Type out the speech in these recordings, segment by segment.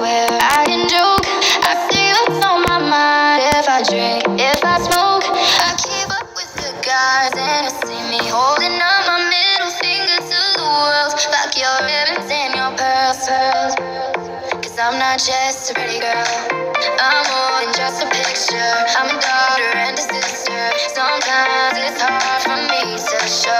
swear I can joke. I see what's on my mind if I drink, if I smoke. I keep up with the guys and you see me holding up my middle finger to the world. Like your ribbons and your pearls, pearls. Cause I'm not just a pretty girl. I'm more than just a picture. I'm a daughter and a sister. Sometimes it's hard for me to show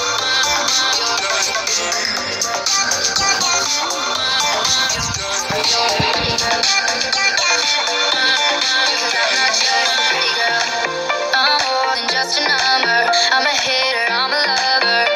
I'm a hater, I'm a lover.